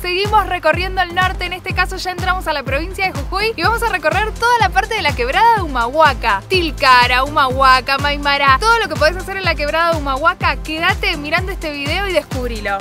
Seguimos recorriendo el norte, en este caso ya entramos a la provincia de Jujuy y vamos a recorrer toda la parte de la quebrada de Humahuaca. Tilcara, Humahuaca, Maimara, todo lo que podés hacer en la quebrada de Humahuaca, quédate mirando este video y descubrilo.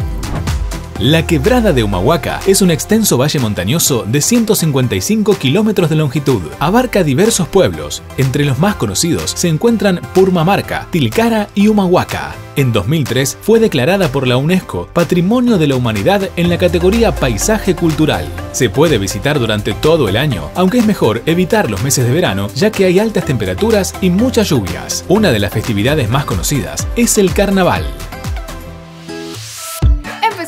La quebrada de Humahuaca es un extenso valle montañoso de 155 kilómetros de longitud. Abarca diversos pueblos. Entre los más conocidos se encuentran Purmamarca, Tilcara y Humahuaca. En 2003 fue declarada por la UNESCO Patrimonio de la Humanidad en la categoría Paisaje Cultural. Se puede visitar durante todo el año, aunque es mejor evitar los meses de verano ya que hay altas temperaturas y muchas lluvias. Una de las festividades más conocidas es el Carnaval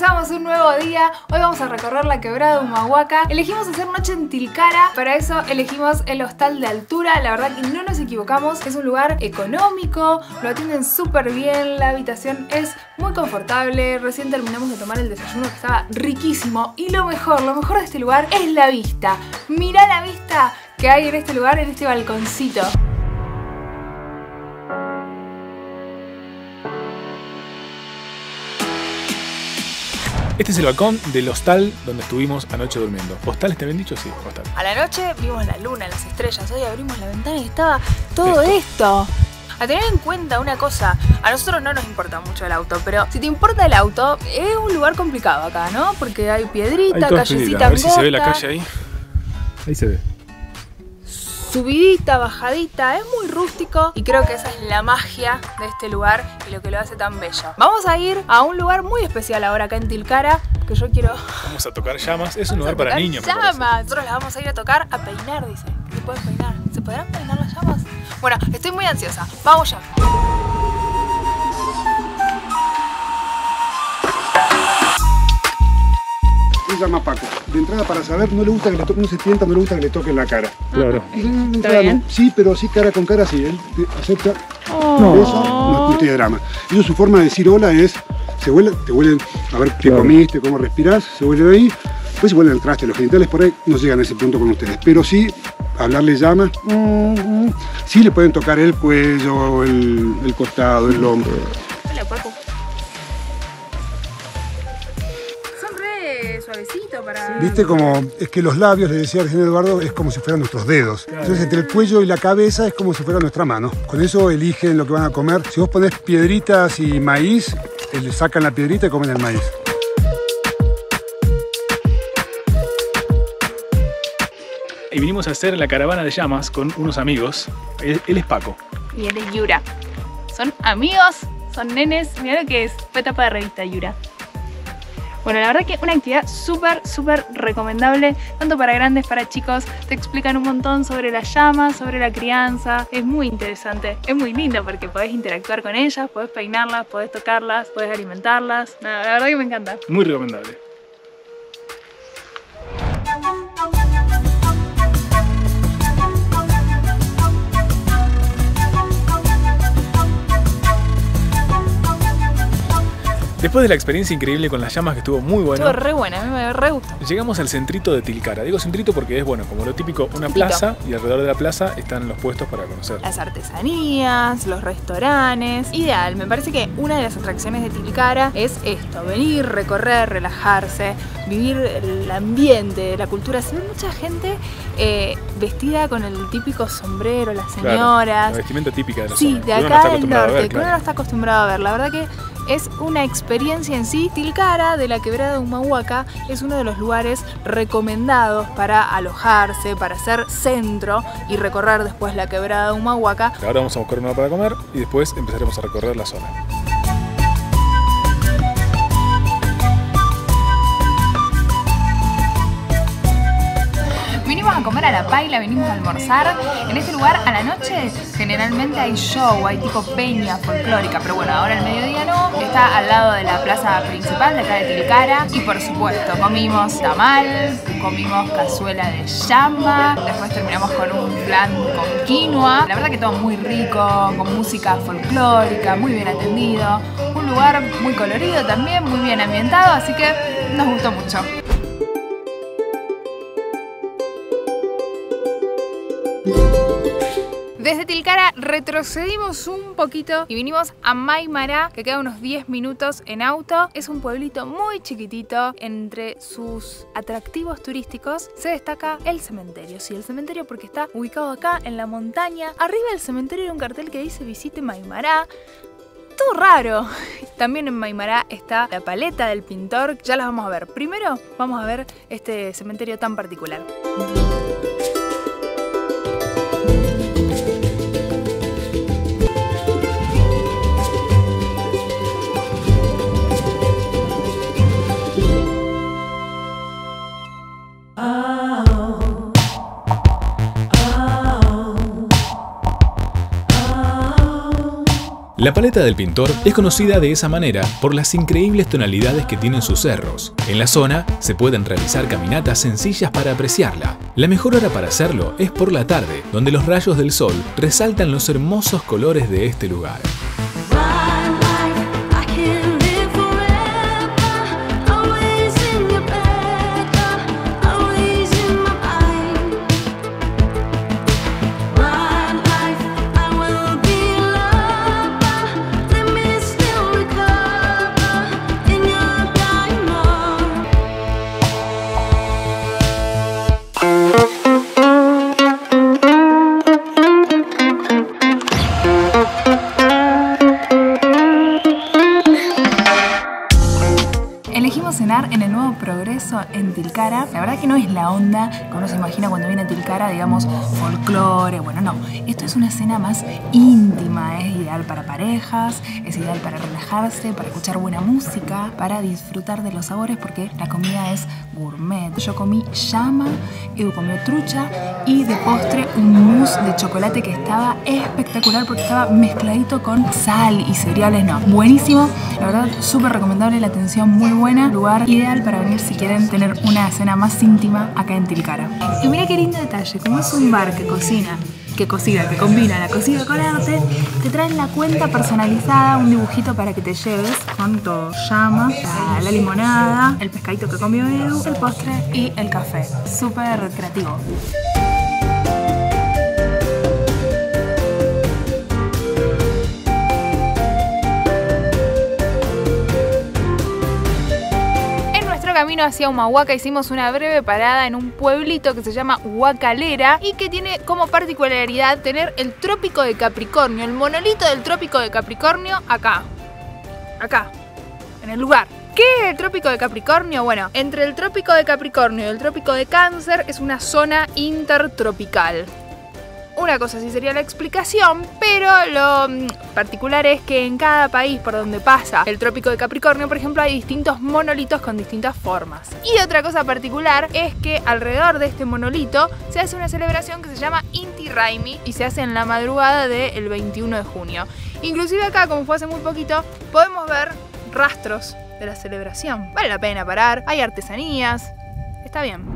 un nuevo día. Hoy vamos a recorrer la quebrada de Humahuaca. Elegimos hacer noche en Tilcara. Para eso elegimos el hostal de altura. La verdad que no nos equivocamos. Es un lugar económico. Lo atienden súper bien. La habitación es muy confortable. Recién terminamos de tomar el desayuno que estaba riquísimo. Y lo mejor, lo mejor de este lugar es la vista. Mirá la vista que hay en este lugar, en este balconcito. Este es el balcón del hostal donde estuvimos anoche durmiendo. ¿Hostal está bien dicho? Sí, hostal. A la noche vimos la luna, las estrellas. Hoy abrimos la ventana y estaba todo esto. A tener en cuenta una cosa, a nosotros no nos importa mucho el auto, pero si te importa el auto, es un lugar complicado acá, ¿no? Porque hay piedrita, callecita, A ver si se ve la calle ahí. Ahí se ve subidita, bajadita, es muy rústico y creo que esa es la magia de este lugar y lo que lo hace tan bello. Vamos a ir a un lugar muy especial ahora acá en Tilcara, que yo quiero... Vamos a tocar llamas, es un lugar para niños. llamas, nosotros las vamos a ir a tocar a peinar, dice. ¿Se pueden peinar? ¿Se podrán peinar las llamas? Bueno, estoy muy ansiosa, vamos ya. Llama Paco. De entrada, para saber, no le gusta que le toque, no se tienta, no le gusta que le toquen la cara. Claro. Sí, pero sí, cara con cara, sí. Él acepta oh. eso, no, tiene drama. Y su forma de decir hola es, se huele, te huelen a ver qué comiste, cómo respirás, se huele de ahí. Pues se vuelven al traste, los genitales por ahí no llegan a ese punto con ustedes. Pero sí, hablarle llama, sí le pueden tocar el cuello, el, el costado, el hombro. Viste como, es que los labios, le decía recién Eduardo, es como si fueran nuestros dedos. Entonces entre el cuello y la cabeza es como si fuera nuestra mano. Con eso eligen lo que van a comer. Si vos pones piedritas y maíz, eh, le sacan la piedrita y comen el maíz. Y vinimos a hacer la caravana de llamas con unos amigos. Él, es Paco. Y él es Yura. Son amigos, son nenes. Mira lo que es. Fue etapa de revista Yura. Bueno, la verdad que una actividad súper, súper recomendable, tanto para grandes, para chicos. Te explican un montón sobre las llamas, sobre la crianza. Es muy interesante. Es muy lindo porque podés interactuar con ellas, podés peinarlas, podés tocarlas, podés alimentarlas. la verdad que me encanta. Muy recomendable. Después de la experiencia increíble con las llamas que estuvo muy buena. Estuvo re buena, a mí me re gustó. Llegamos al centrito de Tilcara. Digo centrito porque es, bueno, como lo típico, una plaza y alrededor de la plaza están los puestos para conocer. Las artesanías, los restaurantes. Ideal, me parece que una de las atracciones de Tilcara es esto, venir, recorrer, relajarse, vivir el ambiente, la cultura. Se ve mucha gente eh, vestida con el típico sombrero, las señoras. la vestimenta típica de la Sí, de acá del norte, que uno no está acostumbrado a ver. La verdad que es una experiencia en sí. Tilcara de la quebrada de Humahuaca es uno de los lugares recomendados para alojarse, para hacer centro y recorrer después la quebrada de Humahuaca. Ahora vamos a buscar una para comer y después empezaremos a recorrer la zona. Comer a la paila, vinimos a almorzar. En este lugar a la noche generalmente hay show, hay tipo peña folclórica, pero bueno, ahora al mediodía no. Está al lado de la plaza principal de acá de Tilcara. Y por supuesto, comimos tamal, comimos cazuela de llama, después terminamos con un plan con quinoa. La verdad que todo muy rico, con música folclórica, muy bien atendido. Un lugar muy colorido también, muy bien ambientado, así que nos gustó mucho. Desde Tilcara retrocedimos un poquito y vinimos a Maimará, que queda unos 10 minutos en auto. Es un pueblito muy chiquitito. Entre sus atractivos turísticos se destaca el cementerio. Sí, el cementerio porque está ubicado acá en la montaña. Arriba del cementerio hay un cartel que dice visite Maimará todo raro. También en Maimará está la paleta del pintor, ya las vamos a ver. Primero vamos a ver este cementerio tan particular. La paleta del pintor es conocida de esa manera por las increíbles tonalidades que tienen sus cerros. En la zona se pueden realizar caminatas sencillas para apreciarla. La mejor hora para hacerlo es por la tarde, donde los rayos del sol resaltan los hermosos colores de este lugar. Onda que uno se imagina cuando viene a Tilcara, digamos, folclore. Bueno, no. Esto es una escena más íntima. Es ideal para parejas, es ideal para relajarse, para escuchar buena música, para disfrutar de los sabores, porque la comida es gourmet. Yo comí llama, Edu comió trucha y de postre un mousse de chocolate que estaba espectacular porque estaba mezcladito con sal y cereales. No, buenísimo. La verdad, súper recomendable, la atención muy buena. Lugar ideal para venir si quieren tener una cena más íntima Y mira qué lindo detalle, como es un bar que cocina que cocina, que combina la cocina con arte, te traen la cuenta personalizada, un dibujito para que te lleves con. Llama, la, la limonada, el pescadito que comió Edu, el postre y el café. Súper creativo. Camino hacia Humahuaca hicimos una breve parada en un pueblito que se llama Huacalera y que tiene como particularidad tener el trópico de Capricornio, el monolito del trópico de Capricornio acá, acá, en el lugar. ¿Qué es el trópico de Capricornio? Bueno, entre el trópico de Capricornio y el trópico de Cáncer es una zona intertropical. Una cosa sí sería la explicación, pero lo mm, particular es que en cada país por donde pasa el trópico de Capricornio, por ejemplo, hay distintos monolitos con distintas formas. Y otra cosa particular es que alrededor de este monolito se hace una celebración que se llama Inti Raimi y se hace en la madrugada del 21 de junio. Inclusive acá, como fue hace muy poquito, podemos ver rastros de la celebración. Vale la pena parar, hay artesanías, está bien.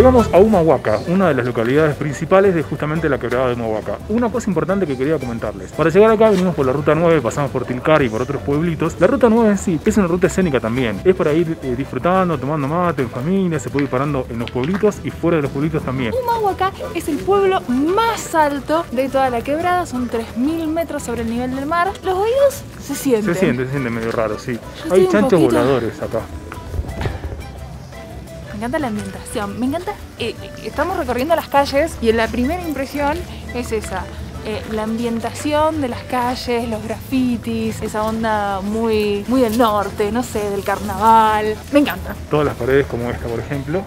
Llegamos a Humahuaca, una de las localidades principales de justamente la quebrada de Humahuaca. Una cosa importante que quería comentarles. Para llegar acá venimos por la ruta 9, pasamos por Tilcar y por otros pueblitos. La ruta 9 en sí es una ruta escénica también. Es para ir eh, disfrutando, tomando mate en familia, se puede ir parando en los pueblitos y fuera de los pueblitos también. Humahuaca es el pueblo más alto de toda la quebrada, son 3.000 metros sobre el nivel del mar. Los oídos se sienten. Se siente, se siente medio raro, sí. Hay chanchos voladores acá encanta la ambientación, me encanta, eh, eh, estamos recorriendo las calles y la primera impresión es esa, eh, la ambientación de las calles, los grafitis, esa onda muy, muy del norte, no sé, del carnaval, me encanta. Todas las paredes como esta, por ejemplo,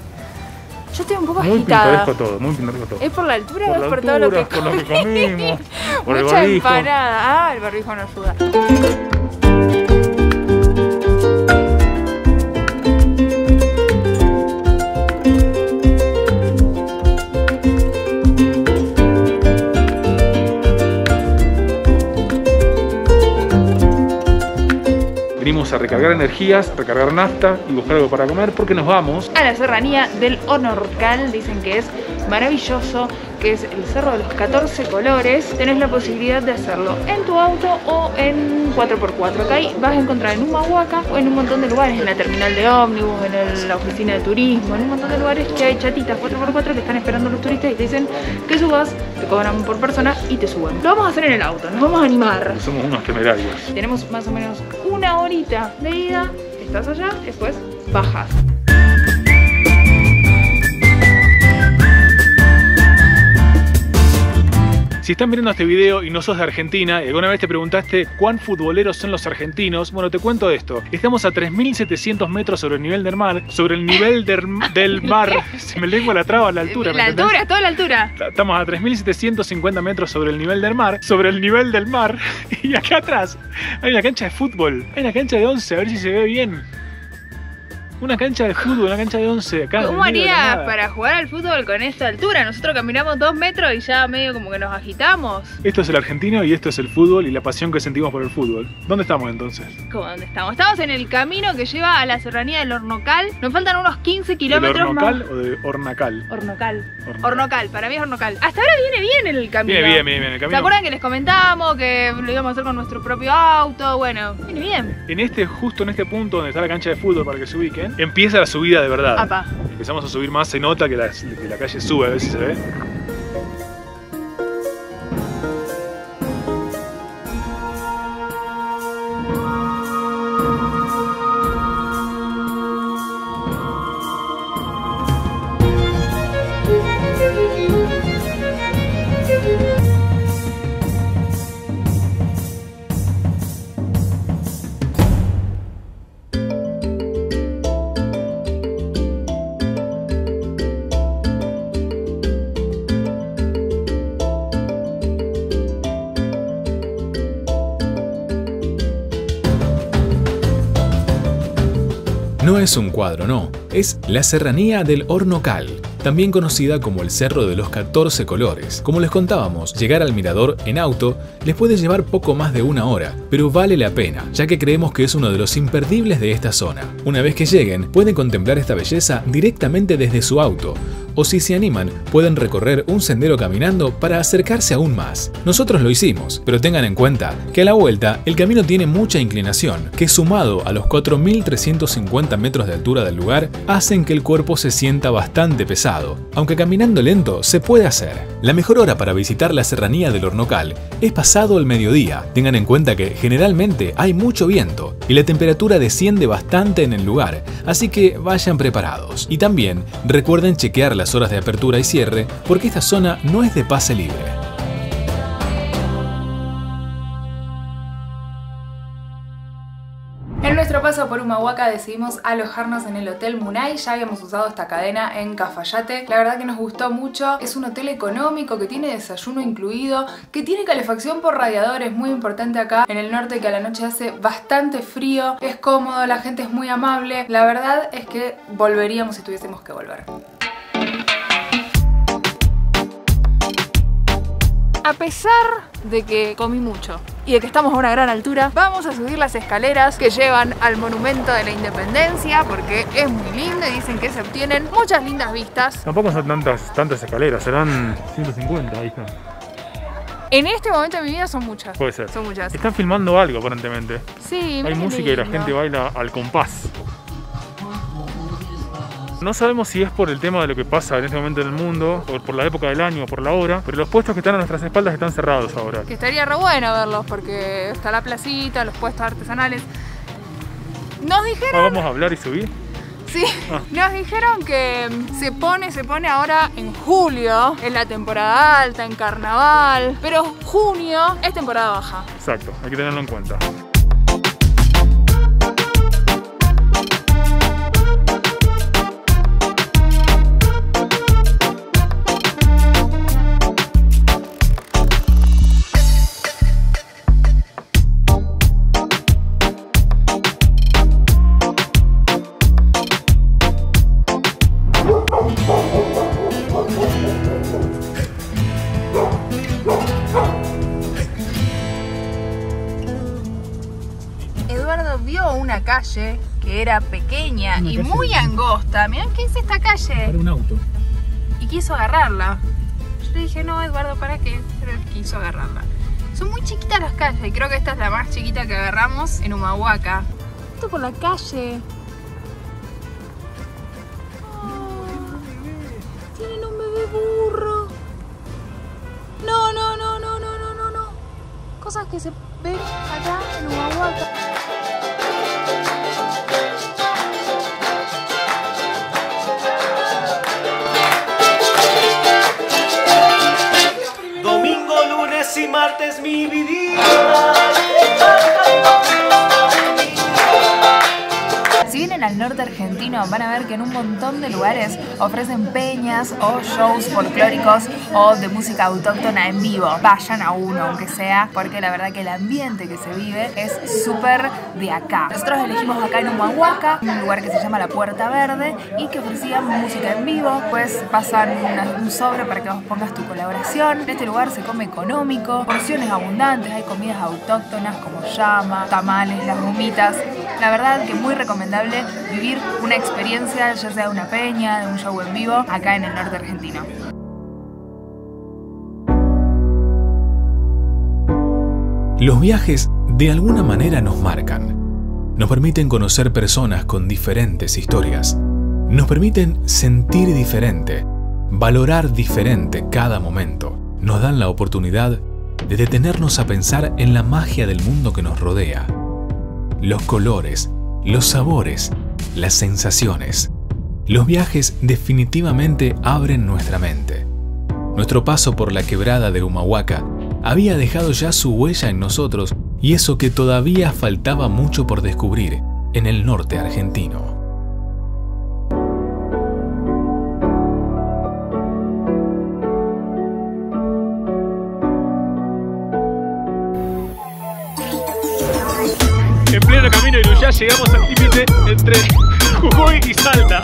Yo estoy un poco Muy agitada. pintoresco todo, muy pintoresco todo. ¿Es por la altura o por es la por todo lo que por lo que comimos, por Mucha empanada. Ah, el barbijo no ayuda. Recargar energías, recargar nafta y buscar algo para comer porque nos vamos. A la serranía del Honorcal dicen que es maravilloso, que es el cerro de los 14 colores. Tenés la posibilidad de hacerlo en tu auto o en 4x4. Acá ahí vas a encontrar en Humahuaca o en un montón de lugares, en la terminal de ómnibus, en el- la oficina de turismo, en un montón de lugares que hay chatitas 4x4 que están esperando a los turistas y te dicen que subas, te cobran por persona y te suben. Lo vamos a hacer en el auto, nos vamos a animar. Somos unos temerarios. Tenemos más o menos una horita de ida, estás allá, después bajas. Si están mirando este video y no sos de Argentina y alguna vez te preguntaste cuán futboleros son los argentinos, bueno, te cuento esto. Estamos a 3.700 metros sobre el nivel del mar, sobre el nivel del, del mar, se me lengua la traba a la altura. ¿me La entendés? altura, toda la altura. Estamos a 3.750 metros sobre el nivel del mar, sobre el nivel del mar, y acá atrás hay una cancha de fútbol, hay una cancha de 11, a ver si se ve bien. Una cancha de fútbol, una cancha de 11 acá. ¿Cómo el harías para jugar al fútbol con esta altura? Nosotros caminamos dos metros y ya medio como que nos agitamos. Esto es el argentino y esto es el fútbol y la pasión que sentimos por el fútbol. ¿Dónde estamos entonces? ¿Cómo dónde estamos? Estamos en el camino que lleva a la serranía del Hornocal. Nos faltan unos 15 ¿De kilómetros Hornocal más. o de Hornacal? Hornocal. Hornocal. Hornocal, para mí es Hornocal. Hasta ahora viene bien el camino. Viene bien, viene bien. El ¿Se acuerdan que les comentábamos que lo íbamos a hacer con nuestro propio auto? Bueno, viene bien. En este, justo en este punto donde está la cancha de fútbol para que se ubiquen, empieza la subida de verdad. Apa. Empezamos a subir más, se nota que la, que la calle sube, a ver si se ve. Es un cuadro, no, es la Serranía del Hornocal, también conocida como el Cerro de los 14 Colores. Como les contábamos, llegar al mirador en auto les puede llevar poco más de una hora, pero vale la pena, ya que creemos que es uno de los imperdibles de esta zona. Una vez que lleguen, pueden contemplar esta belleza directamente desde su auto, o si se animan, pueden recorrer un sendero caminando para acercarse aún más. Nosotros lo hicimos, pero tengan en cuenta que a la vuelta el camino tiene mucha inclinación, que sumado a los 4.350 metros de altura del lugar, hacen que el cuerpo se sienta bastante pesado, aunque caminando lento se puede hacer. La mejor hora para visitar la serranía del Hornocal es pasado el mediodía. Tengan en cuenta que generalmente hay mucho viento y la temperatura desciende bastante en el lugar, así que vayan preparados. Y también recuerden chequear las horas de apertura y cierre porque esta zona no es de pase libre. En nuestro paso por Humahuaca decidimos alojarnos en el Hotel Munay. Ya habíamos usado esta cadena en Cafayate. La verdad que nos gustó mucho. Es un hotel económico que tiene desayuno incluido, que tiene calefacción por radiadores, muy importante acá en el norte que a la noche hace bastante frío. Es cómodo, la gente es muy amable. La verdad es que volveríamos si tuviésemos que volver. A pesar de que comí mucho y de que estamos a una gran altura, vamos a subir las escaleras que llevan al Monumento de la Independencia porque es muy lindo y dicen que se obtienen muchas lindas vistas. Tampoco son tantas, tantas escaleras, serán 150, ahí está. En este momento de mi vida son muchas. Puede ser. Son muchas. Están filmando algo aparentemente. Sí, Hay música y la gente baila al compás. No sabemos si es por el tema de lo que pasa en este momento en el mundo, o por la época del año, o por la hora, pero los puestos que están a nuestras espaldas están cerrados ahora. Que estaría re bueno verlos porque está la placita, los puestos artesanales. Nos dijeron Ah, vamos a hablar y subir. Sí, nos dijeron que se pone, se pone ahora en julio, en la temporada alta, en carnaval, pero junio es temporada baja. Exacto, hay que tenerlo en cuenta. Agarrarla. Yo le dije, no, Eduardo, ¿para qué? Pero quiso agarrarla. Son muy chiquitas las calles creo que esta es la más chiquita que agarramos en Humahuaca. Esto por la calle. Oh, tienen un bebé burro. No, no, no, no, no, no, no, no. Cosas que se ven acá en Humahuaca. DVD al norte argentino van a ver que en un montón de lugares ofrecen peñas o shows folclóricos o de música autóctona en vivo. Vayan a uno, aunque sea, porque la verdad que el ambiente que se vive es súper de acá. Nosotros elegimos acá en Humahuaca, un lugar que se llama La Puerta Verde y que ofrecían música en vivo. Pues pasan un sobre para que vos pongas tu colaboración. En este lugar se come económico, porciones abundantes, hay comidas autóctonas como llama, tamales, las gomitas. La verdad que muy recomendable vivir una experiencia, ya sea de una peña, de un show en vivo, acá en el norte argentino. Los viajes de alguna manera nos marcan. Nos permiten conocer personas con diferentes historias. Nos permiten sentir diferente, valorar diferente cada momento. Nos dan la oportunidad de detenernos a pensar en la magia del mundo que nos rodea. Los colores, los sabores, las sensaciones. Los viajes definitivamente abren nuestra mente. Nuestro paso por la quebrada de Humahuaca había dejado ya su huella en nosotros y eso que todavía faltaba mucho por descubrir en el norte argentino. En pleno camino de Luyá llegamos al límite entre Jujuy y Salta.